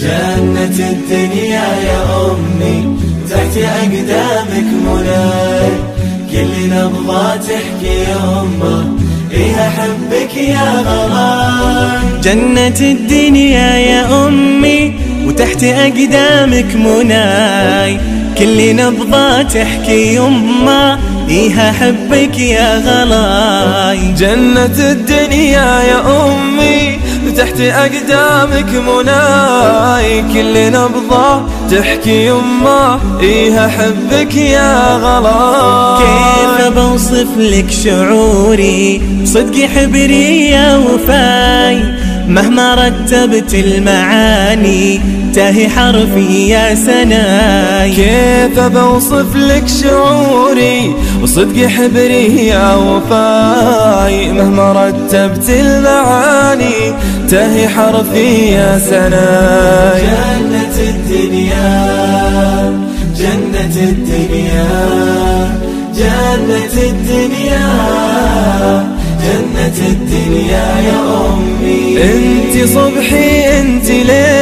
جنة الدنيا يا أمي تحت أقدامك مناي كل نبضة تحكي يمه إيه أحبك يا غلاي جنة الدنيا يا أمي وتحت أقدامك مناي كل نبضة تحكي يمه إيه أحبك يا غلاي جنة الدنيا يا أمي تحت أقدامك مناي كل نبضة تحكي يما. إيه أحبك يا غلاي كيف بوصف لك شعوري؟ صدقي حبري يا وفاي مهما رتبت المعاني. تاهي حرفي يا سناي. كيف بوصف لك شعوري وصدقي حبري يا وفاي؟ مهما رتبت المعاني تهي حرفي يا سناي. جنة الدنيا جنة الدنيا جنة الدنيا جنة الدنيا يا أمي. انت صبحي انت ليلي.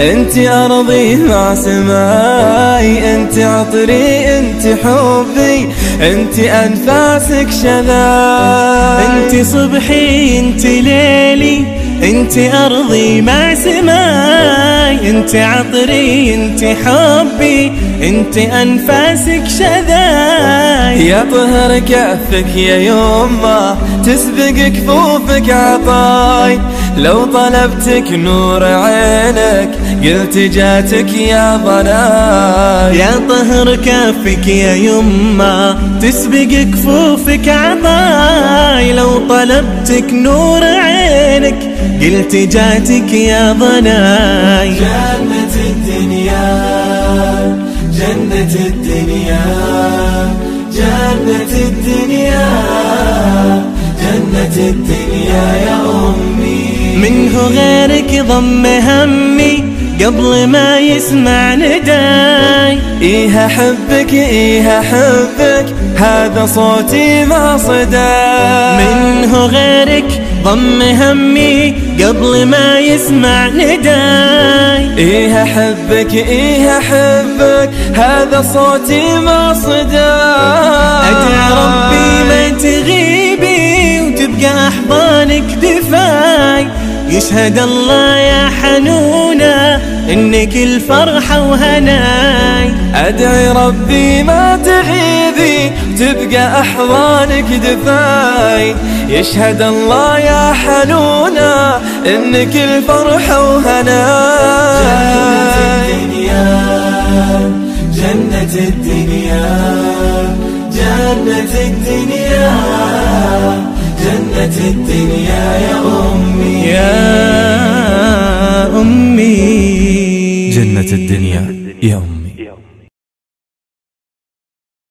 أنت أرضي مع سماي أنت عطري أنت حبي أنت أنفاسك شذاي. أنت صبحي أنت ليلي أنت أرضي مع سماي. أنت عطري أنت حبي أنت أنفاسك شذاي. يا طهر كفك يا يما تسبق كفوفك عطاي. لو طلبتك نور عينك قلت جاتك يا ضناي يا طهر كفك يا يما تسبق كفوفك عطاي لو طلبتك نور عينك قلت جاتك يا ضناي جنة الدنيا جنة الدنيا جنة الدنيا جنة الدنيا يا أمي منه غيرك ضم همي قبل ما يسمع نداي. إيه أحبك إيه أحبك هذا صوتي ما صداي. منه غيرك ضم همي قبل ما يسمع نداي. إيه أحبك إيه أحبك هذا صوتي ما صداي. يشهد الله يا حنونة إنك الفرحة وهناي. أدعي ربي ما تغيبي تبقى أحضانك دفاي. يشهد الله يا حنونة إنك الفرحة وهناي. جنة الدنيا جنة الدنيا جنة الدنيا يا أمي. يا أمي. جنة الدنيا يا أمي.